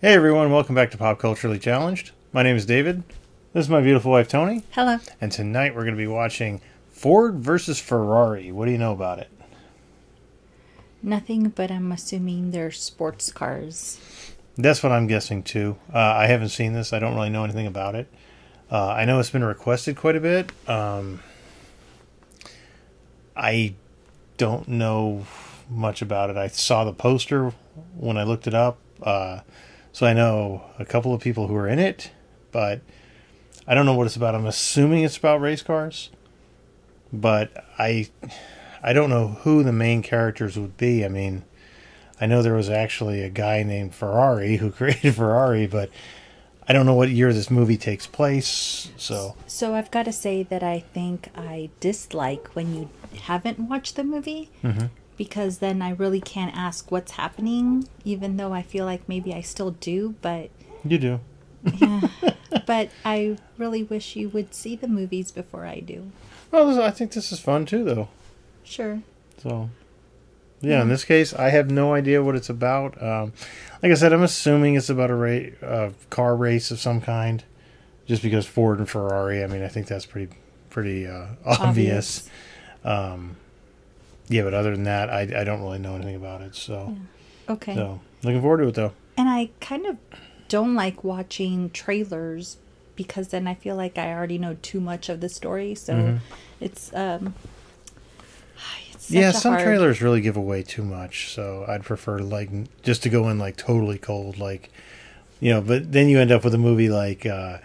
Hey everyone, welcome back to Pop Culturally Challenged. My name is David. This is my beautiful wife Toni, Hello. and tonight we're going to be watching Ford versus Ferrari. What do you know about it? Nothing, but I'm assuming they're sports cars. That's what I'm guessing too. Uh, I haven't seen this. I don't really know anything about it. Uh, I know it's been requested quite a bit. Um, I don't know much about it. I saw the poster when I looked it up, uh, so I know a couple of people who are in it, but I don't know what it's about. I'm assuming it's about race cars, but I I don't know who the main characters would be. I mean, I know there was actually a guy named Ferrari who created Ferrari, but I don't know what year this movie takes place. So So I've got to say that I think I dislike when you haven't watched the movie mm-hmm. Because then I really can't ask what's happening, even though I feel like maybe I still do. But you do. Yeah. But I really wish you would see the movies before I do. Well, this, I think this is fun too, though. Sure. So, yeah, in this case, I have no idea what it's about. Um, like I said, I'm assuming it's about a ra- uh, car race of some kind, just because Ford and Ferrari. I mean, I think that's pretty pretty uh, obvious. Um, yeah, but other than that, I, I don't really know anything about it. So, Okay. so looking forward to it though. And I kind of don't like watching trailers because then I feel like I already know too much of the story. So it's um it's such yeah, some hard- trailers really give away too much, so I'd prefer like just to go in like totally cold, like you know. But then you end up with a movie like uh,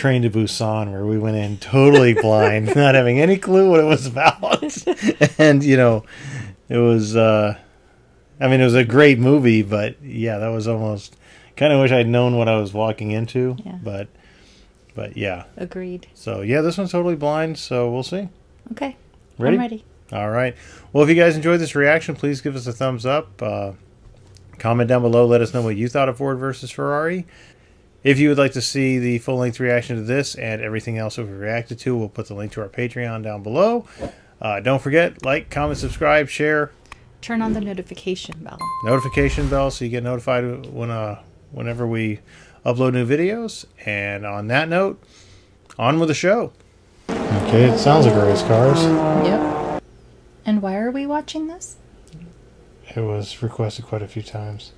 Train to Busan, where we went in totally blind, not having any clue what it was about, and you know, it was. Uh, I mean, it was a great movie, but yeah, that was almost kind of wish I'd known what I was walking into, Yeah. but but yeah. Agreed. So yeah, this one's totally blind, so we'll see. Okay. Ready? I'm ready. All right. Well, if you guys enjoyed this reaction, please give us a thumbs up. Uh, comment down below. Let us know what you thought of Ford versus Ferrari. If you would like to see the full length reaction to this and everything else that we reacted to, we'll put the link to our Patreon down below. Uh, don't forget, like, comment, subscribe, share, Turn on the notification bell. notification bell so you get notified when uh, whenever we upload new videos. And on that note, on with the show. Okay, it sounds like race cars. Yep. And why are we watching this? It was requested quite a few times.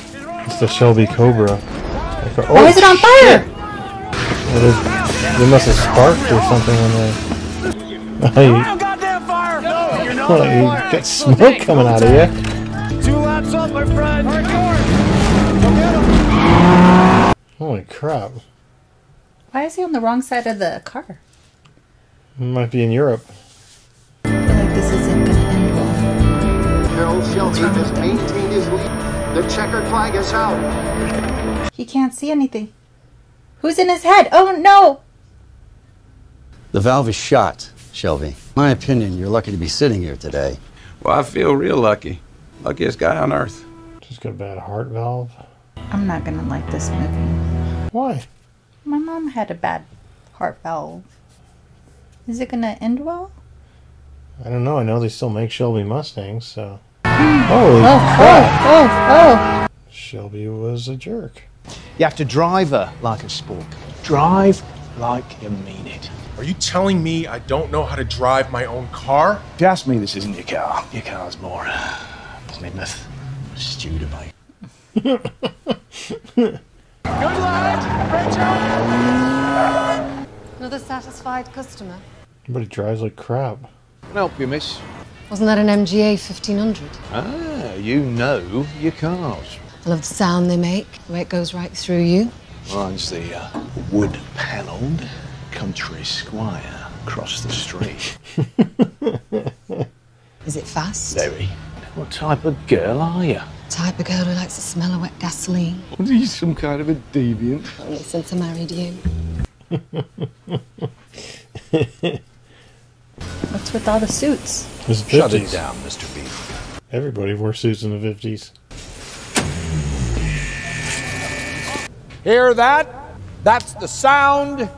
It's the Shelby Cobra. Oh, Why is oh, it on fire? It, is, it must have sparked or something when they. Oh, you, goddamn fire! No, you're not oh, you got smoke coming out of you. Two laps up, my friend. Holy crap! Why is he on the wrong side of the car? Might be in Europe. I like this isn't gonna end well. Carroll Shelby has maintained his lead. The checkered flag is out. He can't see anything. Who's in his head? Oh no! The valve is shot, Shelby. My opinion, you're lucky to be sitting here today. Well, I feel real lucky. Luckiest guy on earth. Just got a bad heart valve. I'm not gonna like this movie. Why? My mom had a bad heart valve. Is it gonna end well? I don't know. I know they still make Shelby Mustangs, so. Hmm. Holy Oh, oh crap! Oh, oh, Shelby was a jerk. You have to drive her like a sport. Drive like you mean it. Are you telling me I don't know how to drive my own car? If you ask me, this isn't your car. Your car's more uh, Plymouth Studebaker. Good lad, Richard! Another satisfied customer. But he drives like crap. Can I help you, miss? Wasn't that an MGA 1500? Ah, you know your cars. I love the sound they make, the way it goes right through you. Mine's the uh, wood-panelled country squire across the street. Is it fast? Very. What type of girl are you? Type of girl who likes the smell of wet gasoline. Are you some kind of a deviant? Only since I married you. What's with all the suits? It was Shut it down, Mr. Beef. Everybody wore suits in the 50s. Hear that? That's the sound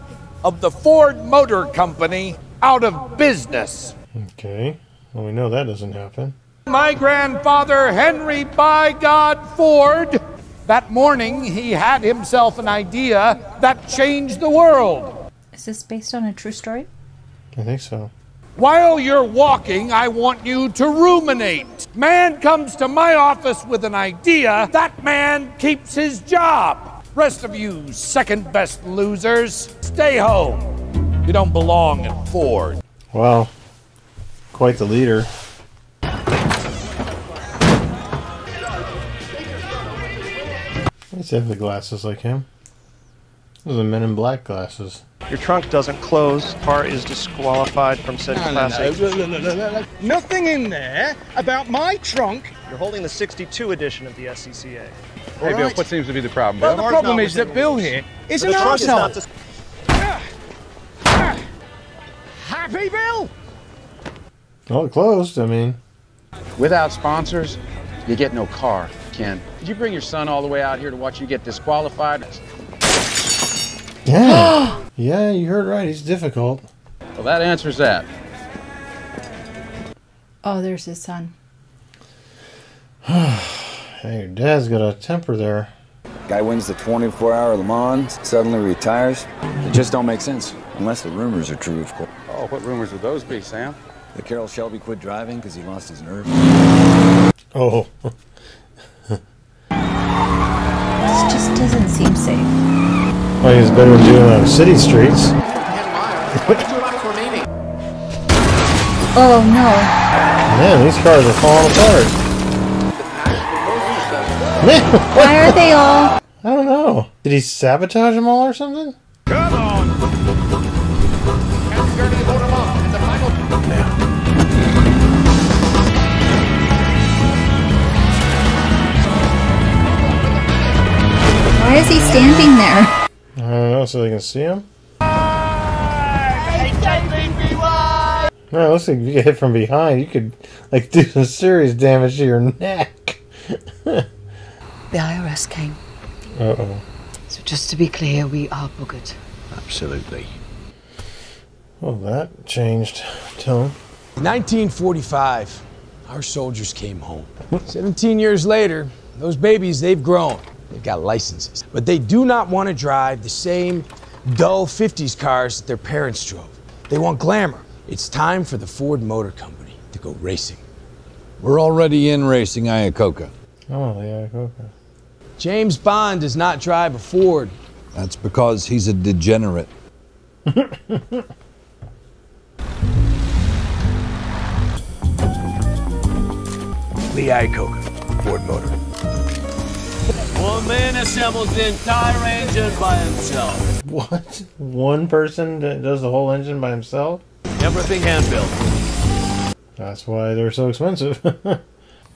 of the Ford Motor Company out of business. Okay. Well, we know that doesn't happen. My grandfather, Henry By God Ford, That morning, he had himself an idea that changed the world. Is this based on a true story? I think so. While you're walking, I want you to ruminate. Man comes to my office with an idea, that man keeps his job. Rest of you second best losers, stay home. You don't belong at Ford. Well, Quite the leader. He's have the glasses like him. Those are men in black glasses. Your trunk doesn't close. Car is disqualified from said capacity. Nothing in there about my trunk. You're holding the 62 edition of the SCCA. Hey, Bill, what seems to be the problem? Well, the problem is that Bill here is an The trunk is not arsehole. Happy Bill? Oh, it closed. I mean, Without sponsors, you get no car, Ken. Did you bring your son all the way out here to watch you get disqualified? yeah. yeah, you heard right. He's difficult. Well, that answers that. Oh, there's his son. Hey, your dad's got a temper there. Guy wins the 24 hour Le Mans, suddenly retires. It just don't make sense. Unless the rumors are true, of course. Oh, what rumors would those be, Sam? That Carroll Shelby quit driving because he lost his nerve. Oh. This just doesn't seem safe. Well, he's better than doing it on city streets. Oh no. Man, these cars are falling apart. Man, Why are they all? I don't know. Did he sabotage them all or something? Come on. Why is he standing there? I don't know, so they can see him? No, it looks like if you get hit from behind, you could like do some serious damage to your neck. The IRS came. Uh oh. So just to be clear, we are boogered. Absolutely. Well, that changed tone. 1945, our soldiers came home. 17 years later, those babies, they've grown. They've got licenses. But they do not want to drive the same dull 50s cars that their parents drove. They want glamour. It's time for the Ford Motor Company to go racing. We're already in racing Iacocca. Oh, yeah, okay. James Bond does not drive a Ford. That's because he's a degenerate. Lee Iacocca, Ford Motor. One man assembles the entire engine by himself. What? One person that does the whole engine by himself? Everything hand built. That's why they're so expensive.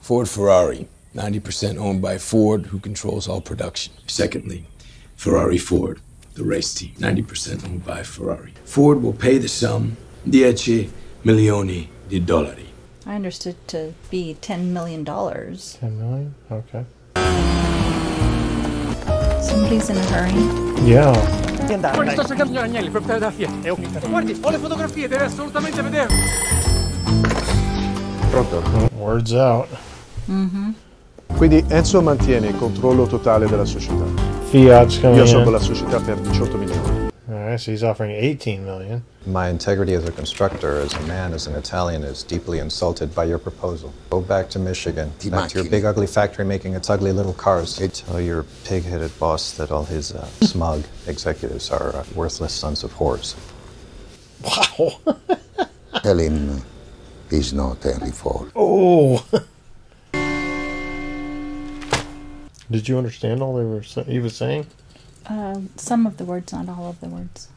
Ford Ferrari, 90% owned by Ford, who controls all production. Secondly, Ferrari Ford, the race team, 90% owned by Ferrari. Ford will pay the sum 10 milioni di dollari. I understood to be ten million dollars. 10 million? Okay. Somebody's in a hurry. Yeah. Guardi, sto cercando gli agnelli, proprietario della Fiat. È ok. Guardi, ho le fotografie, deve assolutamente vedere. Pronto? Words out. Mm-hmm. Quindi Enzo mantiene il controllo totale della società. Fiat's coming Io sono in. con la società per 18 milioni. Alright, so he's offering 18 million. My integrity as a constructor, as a man, as an Italian, is deeply insulted by your proposal. Go back to Michigan, back to your big ugly factory making its ugly little cars. Tell your pig-headed boss that all his uh, smug executives are uh, worthless sons of whores. Wow. Tell him he's not Henry Ford. Oh. Did you understand all they were sa- he was saying? Uh, some of the words, not all of the words.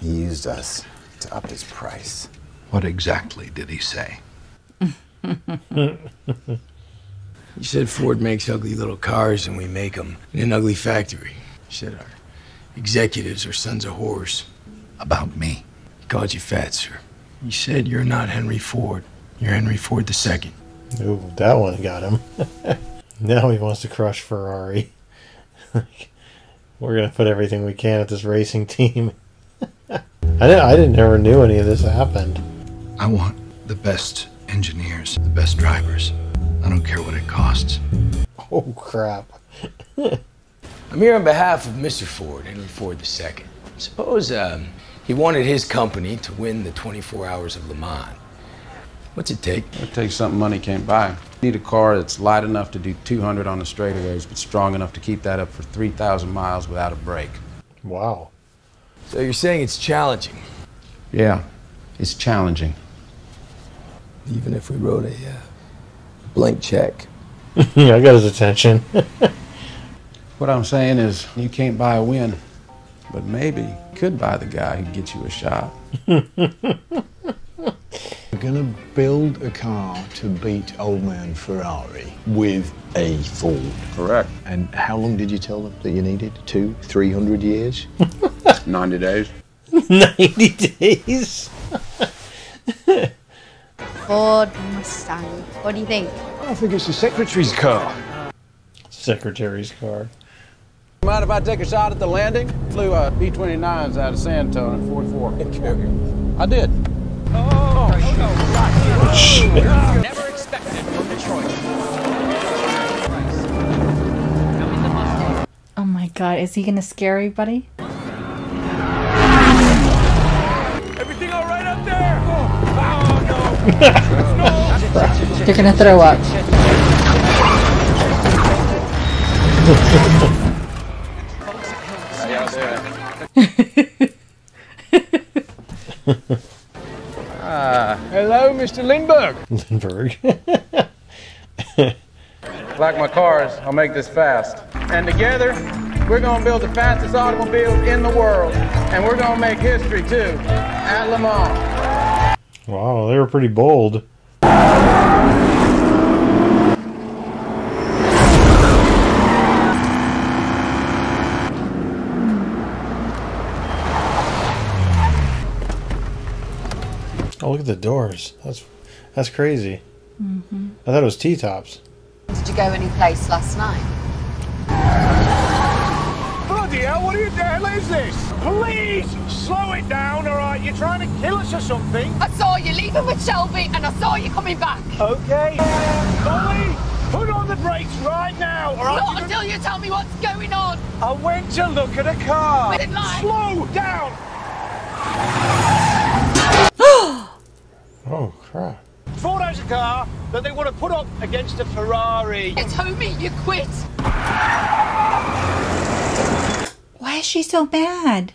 He used us to up his price. What exactly did he say? He said Ford makes ugly little cars and we make them in an ugly factory. He said our executives are sons of whores. About me? He called you fat, sir. He said you're not Henry Ford. You're Henry Ford II. Ooh, that one got him. now he wants to crush Ferrari. We're gonna put everything we can at this racing team. I didn't, I didn't never knew any of this happened. I want the best engineers, the best drivers. I don't care what it costs. Oh crap! I'm here on behalf of Mr. Ford, Henry Ford II. Suppose um, he wanted his company to win the 24 Hours of Le Mans. What's it take? It takes something money can't buy. You need a car that's light enough to do 200 on the straightaways, but strong enough to keep that up for 3,000 miles without a break. Wow. So you're saying it's challenging? Yeah, it's challenging. Even if we wrote a uh, blank check. yeah, I got his attention. What I'm saying is, you can't buy a win, but maybe you could buy the guy who gets you a shot. We're going to build a car to beat old man Ferrari with a Ford. Correct. And how long did you tell them that you needed? Two, three hundred years? 90 days. 90 days. Ford Mustang. What do you think? I think it's the secretary's car. Secretary's car. Mind if I take a shot at the landing? Flew uh, B-29s out of San Antonio in 44. I did. Never expected from Detroit. Oh my god, is he gonna scare everybody? Everything all right up there? Oh, You're gonna throw up. Hello, Mr. Lindbergh. Lindbergh. like my cars, I'll make this fast. And together, we're gonna build the fastest automobiles in the world. And we're gonna make history too, at Le Mans. Wow, they were pretty bold. Look at the doors. That's that's crazy. Mm-hmm. I thought it was T-tops. Did you go any place last night? Bloody hell, what the hell is this? Please, slow it down, all right? You're trying to kill us or something? I saw you leaving with Shelby and I saw you coming back. Okay. Molly, put on the brakes right now, all right? Not until you tell me what's going on. I went to look at a car. We didn't. Slow down. Oh crap! Ford has a car that they want to put up against a Ferrari. You told me you quit. Why is she so mad?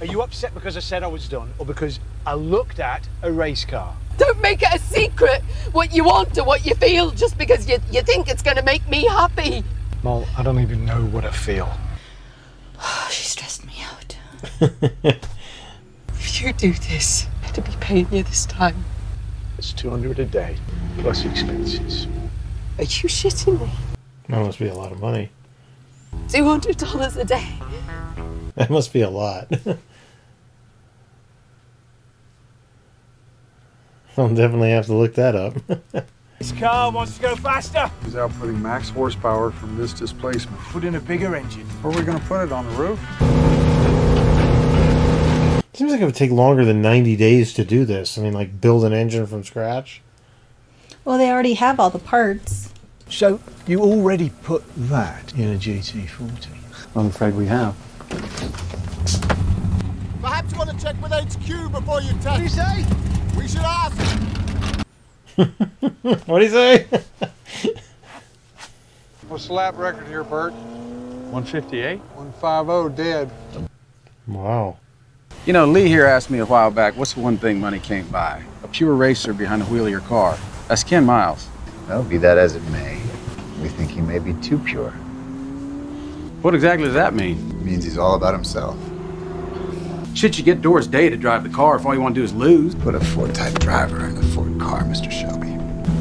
Are you upset because I said I was done, or because I looked at a race car? Don't make it a secret what you want or what you feel just because you, you think it's going to make me happy. Mol, I don't even know what I feel. she stressed me out. If you do this, it'll be paying you this time. It's 200 a day, plus expenses. Are you shitting me? That must be a lot of money. $200 a day. That must be a lot. I'll definitely have to look that up. This car wants to go faster. He's outputting max horsepower from this displacement. Put in a bigger engine. Where are we going to put it? On the roof? Seems like it would take longer than 90 days to do this. I mean, like build an engine from scratch. Well, they already have all the parts. So, you already put that in a GT40? I'm afraid we have. Perhaps you want to check with HQ before you test. What do you say? We should ask. what do you say? What's the lap record here, Bert? 158. 150 dead. Wow. You know, Lee here asked me a while back, what's the one thing money can't buy? A pure racer behind the wheel of your car. That's Ken Miles. Well, be that as it may, we think he may be too pure. What exactly does that mean? It means he's all about himself. Shit, you get Doris Day to drive the car if all you want to do is lose. Put a Ford-type driver in a Ford car, Mr. Shelby.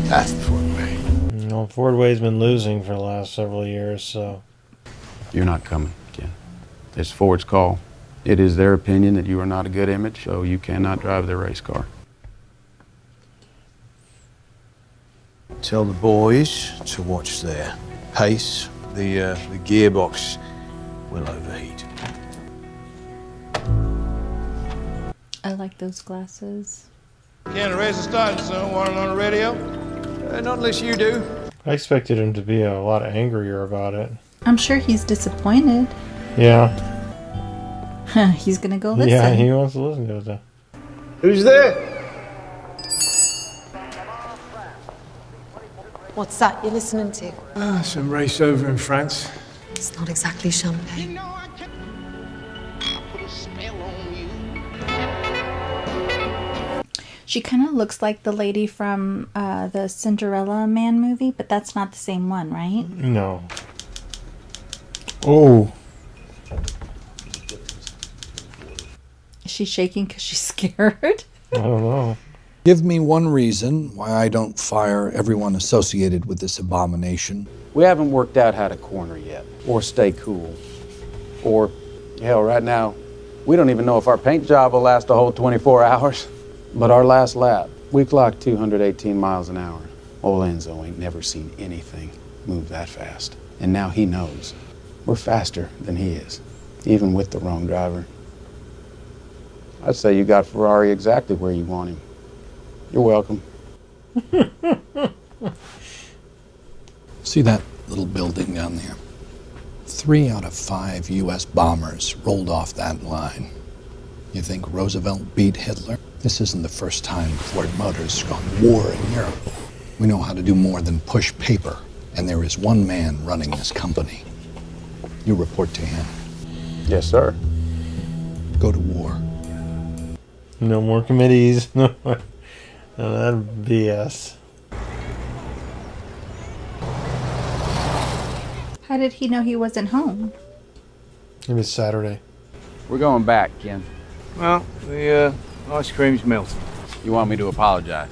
That's the Ford way. You know, Ford Way's been losing for the last several years, so. You're not coming, Ken. It's Ford's call. It is their opinion that you are not a good image, so you cannot drive their race car. Tell the boys to watch their pace. The, uh, the gearbox will overheat. I like those glasses. Ken, the race is starting soon. Want it on the radio? Uh, not unless you do. I expected him to be a lot angrier about it. I'm sure he's disappointed. Yeah. he's gonna go listen. Yeah, he wants to listen to it. Though. Who's there? What's that you're listening to? Ah, some race over in France. It's not exactly champagne. She kind of looks like the lady from uh, the Cinderella Man movie, but that's not the same one, right? No. Oh. Is she shaking because she's scared? I don't know. Give me one reason why I don't fire everyone associated with this abomination. We haven't worked out how to corner yet, or stay cool. Or, hell, right now, we don't even know if our paint job will last a whole 24 hours. But our last lap, we clocked 218 miles an hour. Old Enzo ain't never seen anything move that fast. And now he knows. We're faster than he is, even with the wrong driver. I'd say you got Ferrari exactly where you want him. You're welcome. See that little building down there? Three out of five U.S. bombers rolled off that line. You think Roosevelt beat Hitler? This isn't the first time Ford Motors has gone war in Europe. We know how to do more than push paper, and there is one man running this company. You report to him. Yes, sir. Go to war. No more committees. No more. No, that BS. How did he know he wasn't home? It was Saturday. We're going back, Ken. Well, the uh, ice cream's melted. You want me to apologize?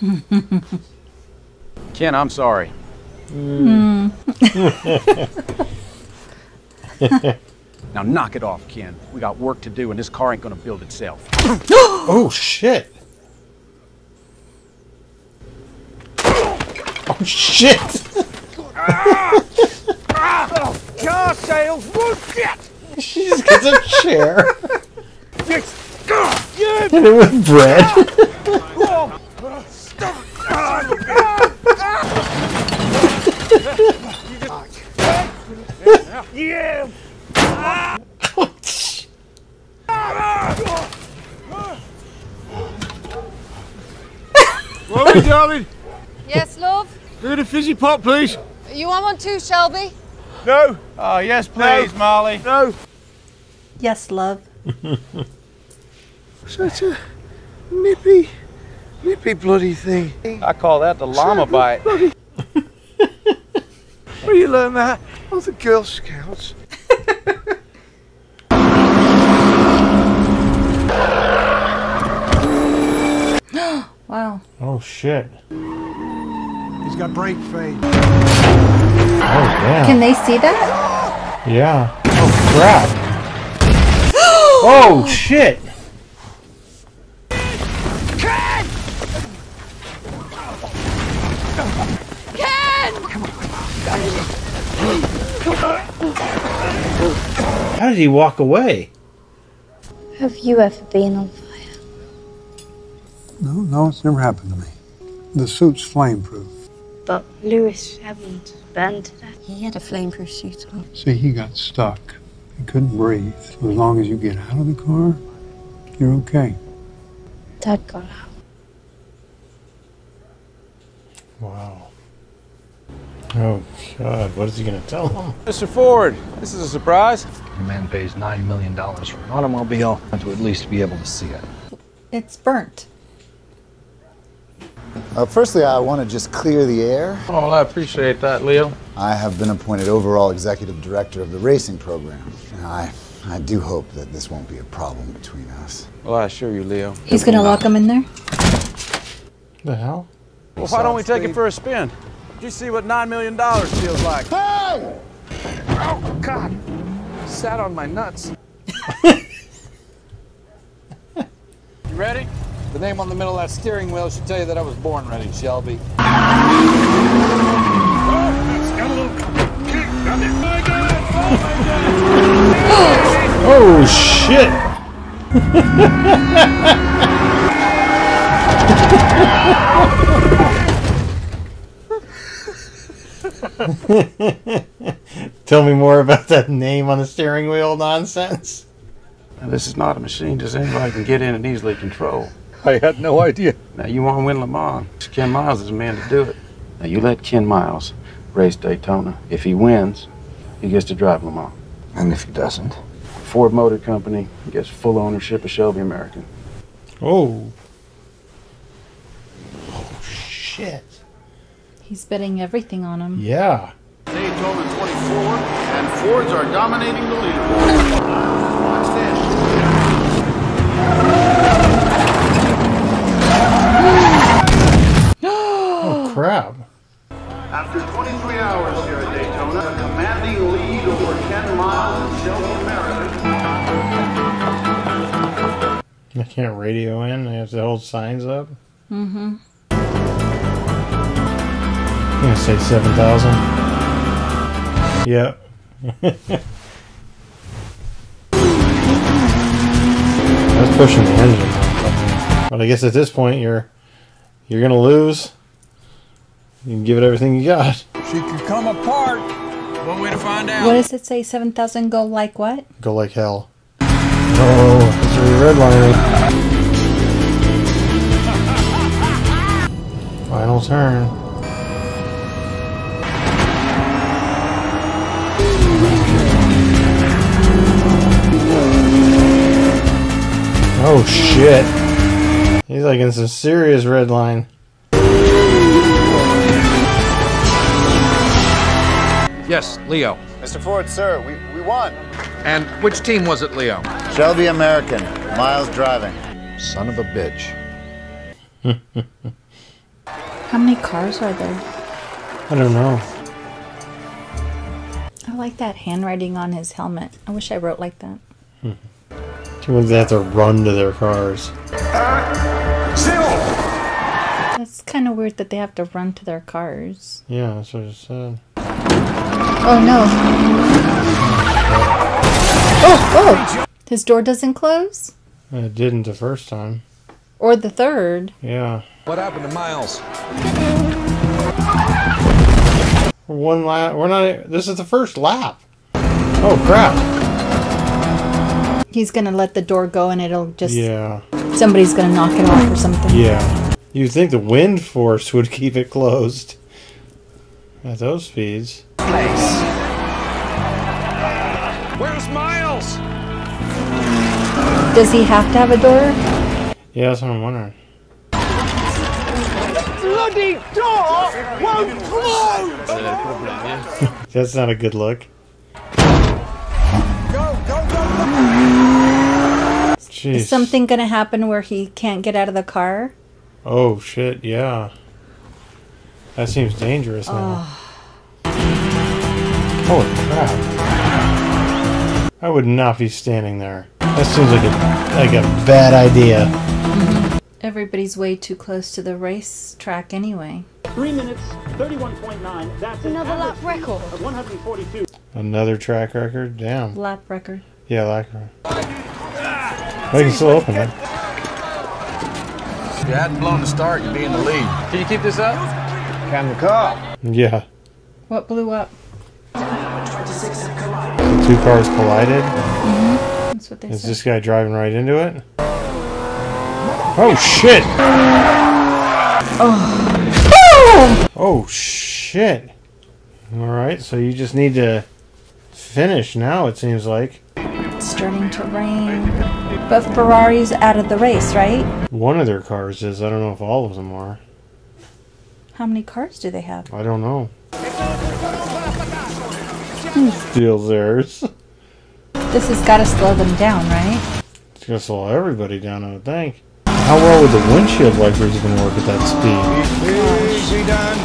Ken, I'm sorry. Hmm. Now knock it off, Ken. We got work to do, and this car ain't gonna build itself. oh shit! Oh shit! Car sales, wood shit! She just gets a chair. Yeah. Hit it with bread. yeah. Chloe, darling, Yes, love? Do of fizzy pop, please. You want one too, Shelby? No. Oh, yes, please, Molly. No. Yes, love. Such a nippy, nippy bloody thing. I call that the llama bite. Where you learn that? Oh, the Girl Scouts. Wow. Oh shit. He's got brake fade. Oh damn. Can they see that? Yeah. Oh crap. oh shit. Ken! Ken! How did he walk away? Have you ever been on fire? No, no, it's never happened to me. The suit's flameproof. But Lewis hadn't burned to death. He had a flameproof suit on. See, he got stuck. He couldn't breathe. So as long as you get out of the car, you're okay. Dad got out. Wow. Oh god, what is he gonna tell him? Mr. Ford, this is a surprise. A man pays $9 million for an automobile to at least be able to see it. It's burnt. Uh, firstly, I want to just clear the air. Oh, I appreciate that, Leo. I have been appointed overall executive director of the racing program. And I, I do hope that this won't be a problem between us. Well, I assure you, Leo. He's gonna lock him in there? The hell? Well, why don't we take it for a spin? You see what $9 million feels like. Hey! Oh, God. Sat on my nuts. You ready? The name on the middle of that steering wheel should tell you that I was born ready, Shelby. Oh shit! Tell me more about that name on the steering wheel nonsense. Now, this is not a machine just anybody can get in and easily control. I had no idea. Now, you want to win Le Mans. Ken Miles is the man to do it. Now, you let Ken Miles race Daytona. If he wins, he gets to drive Le Mans. And if he doesn't? Ford Motor Company gets full ownership of Shelby American. Oh. Oh, shit. He's betting everything on him. Yeah. Daytona 24, and Fords are dominating the leaderboard. Watch Oh, crap. After 23 hours here at Daytona, a commanding lead over Ken Miles and Shelby American. I can't radio in. I have to hold signs up. Mm-hmm. I'm gonna say 7,000. Yep. That's pushing the engine. But I guess at this point you're you're gonna lose. You can give it everything you got. She could come apart. One way to find out. What does it say? 7,000 go like what? Go like hell. Oh, it's redlining. Final turn. Oh shit. He's like in some serious red line. Yes, Leo. Mr. Ford, sir, we, we won. And which team was it, Leo? Shelby American, Miles driving. Son of a bitch. How many cars are there? I don't know. I like that handwriting on his helmet. I wish I wrote like that. Two ones that have to run to their cars. That's kind of weird that they have to run to their cars. Yeah, that's what it said. Oh no. Oh, oh! His door doesn't close? It didn't the first time. Or the third? Yeah. What happened to Miles? One lap. We're not. This is the first lap. Oh crap! He's gonna let the door go and it'll just. Yeah. Somebody's gonna knock it off or something. Yeah. You'd think the wind force would keep it closed. At those speeds. Where's Miles? Does he have to have a door? Yeah, that's what I'm wondering. Bloody door won't close! That's not a good look. Jeez. Is something gonna happen where he can't get out of the car? Oh shit! Yeah. That seems dangerous now. Holy crap! I would not be standing there. That seems like a like a bad idea. Everybody's way too close to the racetrack anyway. Three minutes, 31.9. That's an Another lap record. of 142. Another track record. Damn. Lap record. Yeah, lap record. I can still open it. If you hadn't blown the start, you'd be in the lead. Can you keep this up? Can the car? Yeah. What blew up? The two cars collided. Mm-hmm. That's what they Is said. this guy driving right into it? Oh shit! Oh. Oh shit! Alright, so you just need to finish now, it seems like. It's starting to rain. But Ferrari's out of the race, right? One of their cars is. I don't know if all of them are. How many cars do they have? I don't know. Steals theirs? This has got to slow them down, right? It's gonna slow everybody down, I would think. How well would the windshield wipers even work at that speed? Easy done.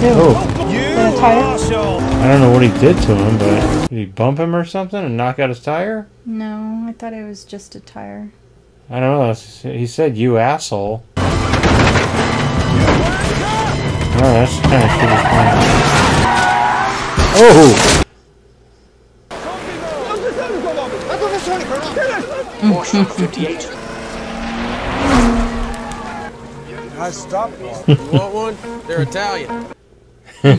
Oh, tire? I don't know what he did to him, but did he bump him or something and knock out his tire? No, I thought it was just a tire. I don't know. He said, "You asshole." Oh, that's kind of shitty. Oh, I stopped one. You want one? They're Italian. Oh,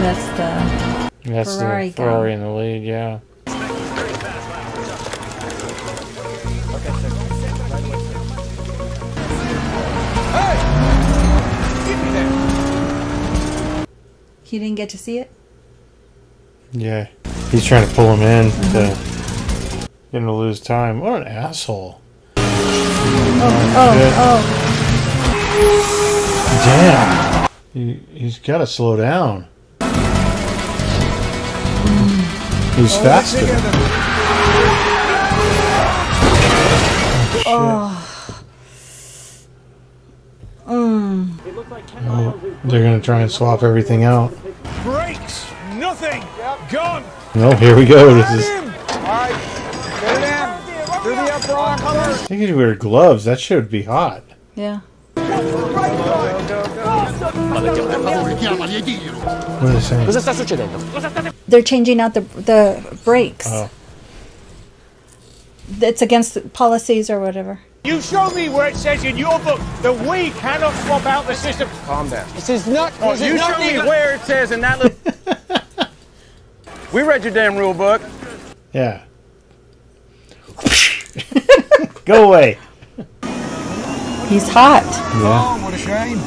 that's the That's Ferrari the Ferrari guy. in the lead, yeah. He didn't get to see it. Yeah. He's trying to pull him in to get him to lose time. What an asshole. Oh, oh, oh. Damn. He, he's got to slow down. He's oh, faster. oh. Oh. Mm. Oh, they're going to try and swap everything out. Brakes! Nothing! Gone! Oh, here we go. This is. Alright, get it in! Do the upper arm I first! think he'd wear gloves. That shit would be hot. Yeah. What are they saying? Cosa sta succedendo? They're changing out the the brakes. Oh. It's against policies or whatever. You show me where it says in your book that we cannot swap out the system. Calm down. This is not. Oh, this you is not show me legal. where it says in that little. we read your damn rule book. Yeah. Go away. He's hot. Yeah. what a shame.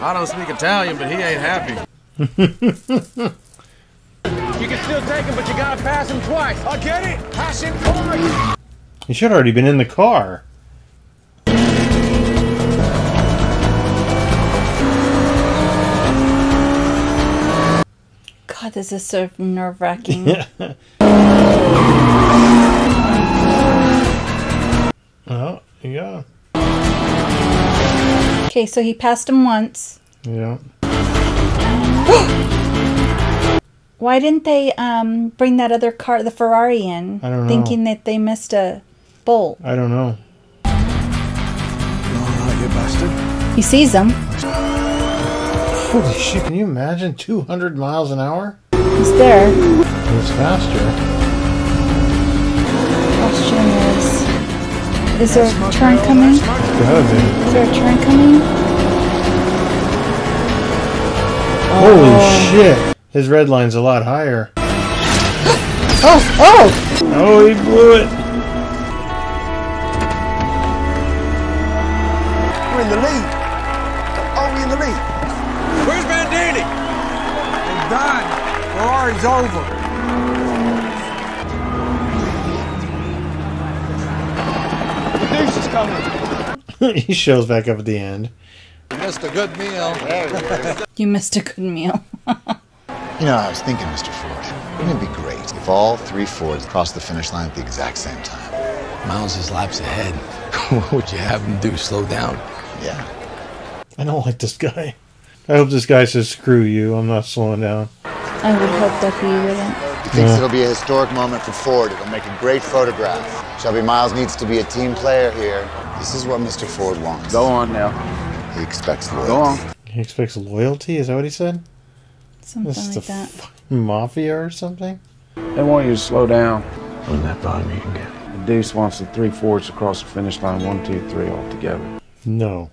I don't speak Italian, but he ain't happy. you can still take him, but you gotta pass him twice. I get it! Pass him twice! He should have already been in the car. God, this is so nerve wracking. Oh, yeah. okay, so he passed him once. Yeah. Why didn't they um, bring that other car, the Ferrari, in? I don't know. Thinking that they missed a bolt. I don't know. Oh, Alright, you bastard. He sees them. Holy shit, can you imagine 200 miles an hour? He's there. It's faster. Question is, is there a turn coming? Gotta be. Is there a turn coming? Holy Oh. shit. His red line's a lot higher. Oh, oh! Oh, he blew it. Done. Ferrari's over. The is coming. he shows back up at the end. You Missed a good meal. You missed a good meal. You know, I was thinking, Mr. Ford, wouldn't it be great if all three Fords crossed the finish line at the exact same time? Miles is laps ahead. what would you have him do? Slow down? Yeah. I don't like this guy. I hope this guy says, screw you, I'm not slowing down. I would hope that he wouldn't. He thinks Yeah. it'll be a historic moment for Ford. It'll make a great photograph. Shelby Miles needs to be a team player here. This is what Mr. Ford wants. Go on now. He expects loyalty. Go on. He expects loyalty, is that what he said? Something This is like the that. fucking mafia or something? They want you to slow down. Run that by me again. The Deuce wants the three Fords across the finish line, one, two, three, all together. No.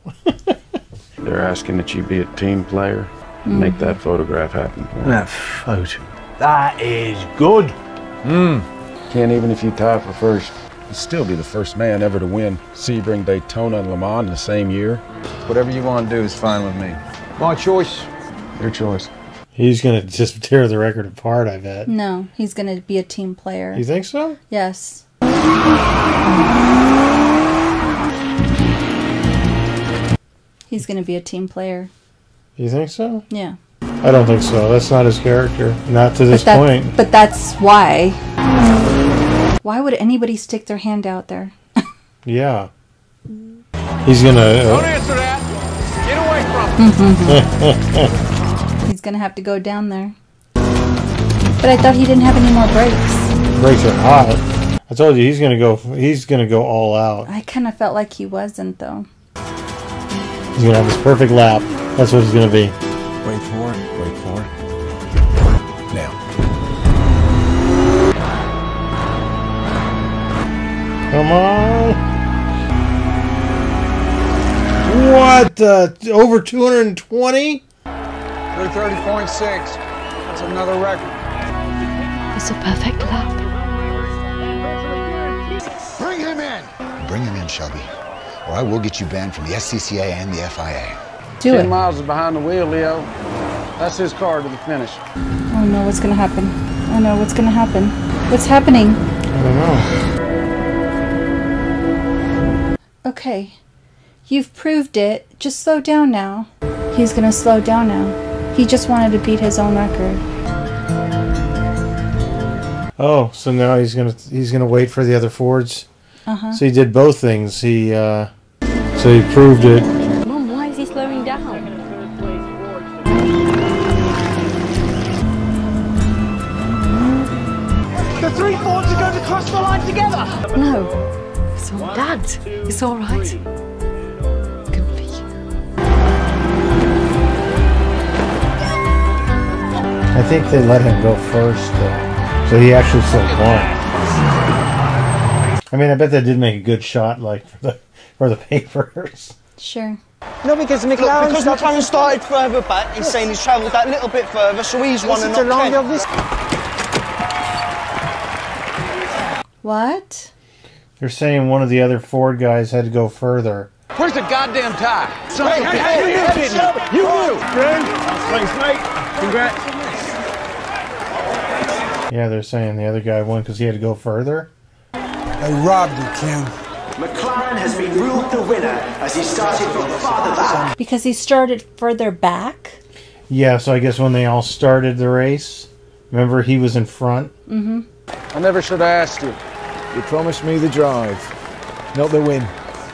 They're asking that you be a team player and make that photograph happen. for 'em. That photo. That is good. Hmm. Can't even if you tie for first. You'd still be the first man ever to win Sebring, Daytona, and Le Mans in the same year. Whatever you want to do is fine with me. My choice. Your choice. He's gonna just tear the record apart, I bet. No, he's going to be a team player. You think so? Yes. He's going to be a team player. You think so? Yeah. I don't think so. That's not his character. Not to this but that- point. But that's why. Why would anybody stick their hand out there? Yeah. He's gonna. Don't Uh, answer that. Get away from him. He's going to have to go down there. But I thought he didn't have any more brakes. brakes are hot. I told you he's gonna go. He's gonna go all out. I kind of felt like he wasn't, though. He's gonna have this perfect lap. That's what he's gonna be. Wait for it. Wait for it. Now. Come on. What? Uh, over 220? 330.6. That's another record. It's a perfect lap. Bring him in. Bring him in, Shelby, or I will get you banned from the SCCA and the FIA. Do Ten it. miles is behind the wheel, Leo. That's his car to the finish. Oh no, what's gonna happen? Oh no, what's gonna happen? What's happening? I don't know. Okay. You've proved it. Just slow down now. He's gonna slow down now. He just wanted to beat his own record. Oh, so now he's gonna he's gonna wait for the other Fords. Uh-huh. So he did both things. He uh, so he proved it. Mum, why is he slowing down? The three Fords are going to cross the line together. No. It's all Dad. It's all right. I think they let him go first, though. so he actually still won. I mean, I bet that did make a good shot, like for the for the papers. Sure. No, because Look, because McLaren started further back, he's saying he's travelled that little bit further, so he's one and not to Ken. long of this. What? They're saying one of the other Ford guys had to go further. Where's the goddamn tie? Son Hey, of a hey, hey, You hey, kidding Shelby, you knew. friend. Thanks, mate. Congrats. Yeah, they're saying the other guy won because he had to go further. They robbed you, Ken. McLaren has been ruled the winner as he started from farther back. Because he started further back? Yeah, so I guess when they all started the race, remember he was in front. Mm-hmm. I never should have asked you. You promised me the drive, not the win.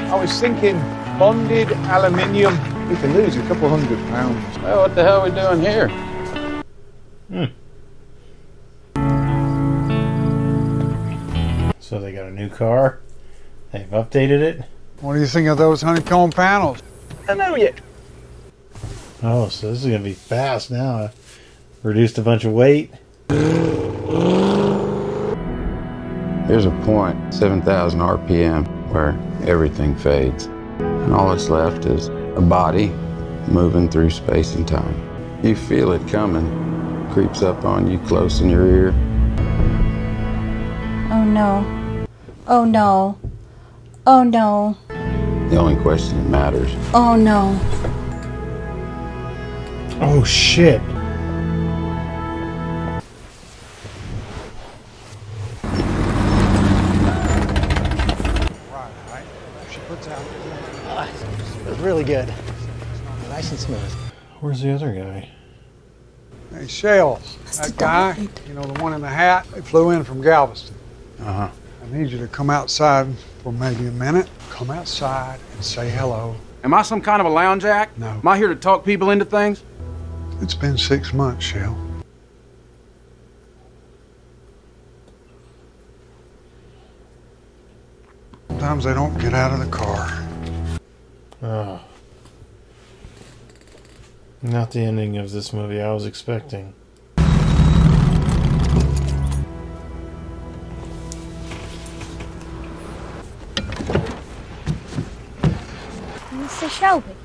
I was thinking bonded aluminium. We can lose a couple hundred pounds. Well, what the hell are we doing here? Hmm. So they got a new car. They've updated it. What do you think of those honeycomb panels? I know yet. Oh, so this is gonna be fast now. Reduced a bunch of weight. There's a point, 7,000 RPM, where everything fades. And all that's left is a body moving through space and time. You feel it coming, creeps up on you close in your ear. Oh no. Oh no. Oh no. The only question that matters Oh no. Oh shit. She puts out. It's really good. Nice and smooth. Where's the other guy? Hey, Shales, that guy, you know, the one in the hat, he flew in from Galveston. Uh-huh. I need you to come outside for maybe a minute. Come outside and say hello. Am I some kind of a lounge act? No. Am I here to talk people into things? It's been six months, Shel. Sometimes they don't get out of the car. Oh. Not the ending of this movie I was expecting. Shelby.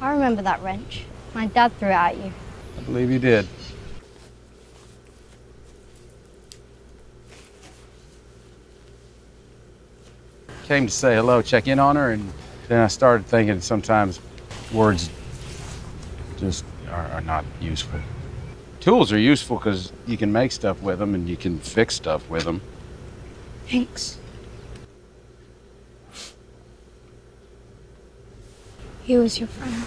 I remember that wrench. My dad threw it at you. I believe you did. Came to say hello, check in on her, and then I started thinking sometimes words just are, are not useful. Tools are useful because you can make stuff with them and you can fix stuff with them. Thanks. He was your friend.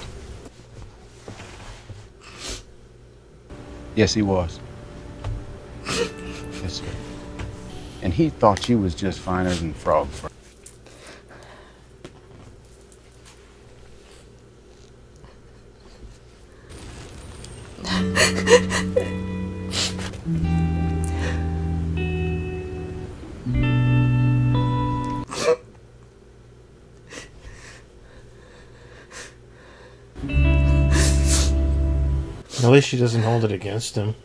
Yes, he was. yes, sir. And he thought you was just finer than frog. least she doesn't hold it against him.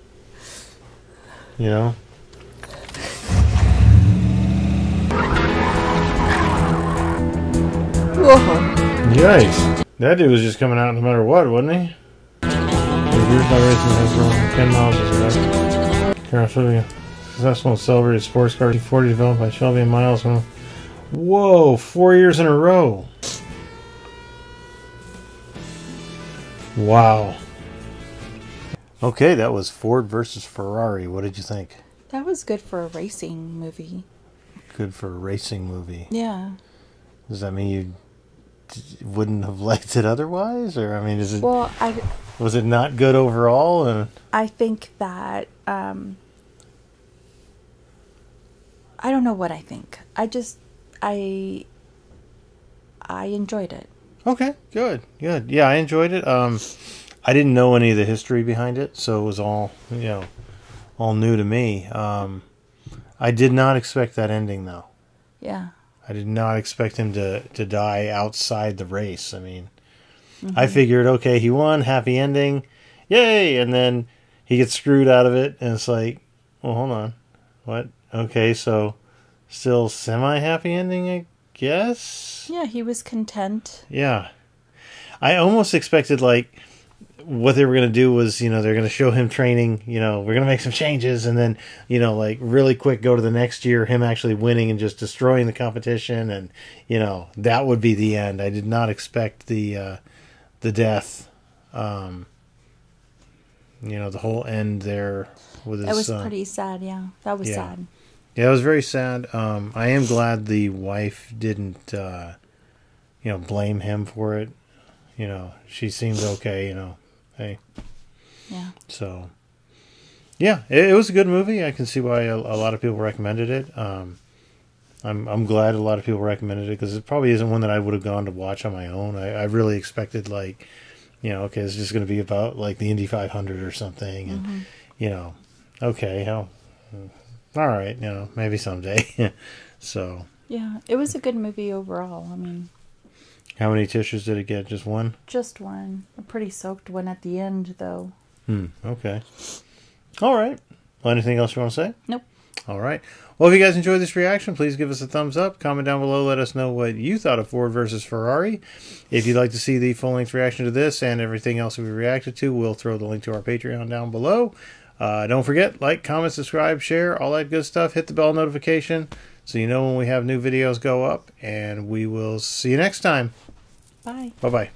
You know? Whoa. Yikes. That dude was just coming out no matter what, wasn't he? Years by racing has grown 10 miles as a Carroll Successful and celebrated sports car 40 developed by Shelby and Miles. Whoa, four years in a row. Wow. Okay, that was Ford versus Ferrari. What did you think? That was good for a racing movie. Good for a racing movie. Yeah. Does that mean you wouldn't have liked it otherwise, or I mean, is it? Well, I was it not good overall? And I think that um, I don't know what I think. I just I I enjoyed it. Okay, good, good. Yeah, I enjoyed it. Um, I didn't know any of the history behind it, so it was all you know, all new to me. Um, I did not expect that ending though. Yeah. I did not expect him to to die outside the race. I mean, Mm-hmm. I figured, okay, he won, happy ending, yay, and then he gets screwed out of it, and it's like, well, hold on, what? Okay, so still semi happy ending, I guess. Yeah, he was content. Yeah. I almost expected like what they were going to do was, you know, they're going to show him training, you know, we're going to make some changes and then, you know, like really quick go to the next year him actually winning and just destroying the competition and, you know, that would be the end. I did not expect the uh the death um you know, the whole end there with his It was son. pretty sad, yeah. That was Yeah. sad. Yeah, it was very sad. Um, I am glad the wife didn't, uh, you know, blame him for it. You know, she seems okay. You know, hey. Yeah. So, yeah, it, it was a good movie. I can see why a, a lot of people recommended it. Um, I'm I'm glad a lot of people recommended it because it probably isn't one that I would have gone to watch on my own. I, I really expected like, you know, okay, it's just going to be about like the Indy 500 or something, and Mhm. you know, okay, how, all right, you know, maybe someday. so, Yeah, it was a good movie overall. I mean, how many tissues did it get? Just one? just one. A pretty soaked one at the end, though. Hmm. Okay. All right. Well, anything else you want to say? Nope. All right. Well, if you guys enjoyed this reaction, please give us a thumbs up. Comment down below. Let us know what you thought of Ford versus Ferrari. If you'd like to see the full length reaction to this and everything else we reacted to, we'll throw the link to our Patreon down below. Uh, don't forget, like, comment, subscribe, share, all that good stuff. Hit the bell notification so you know when we have new videos go up. And we will see you next time. Bye. Bye bye.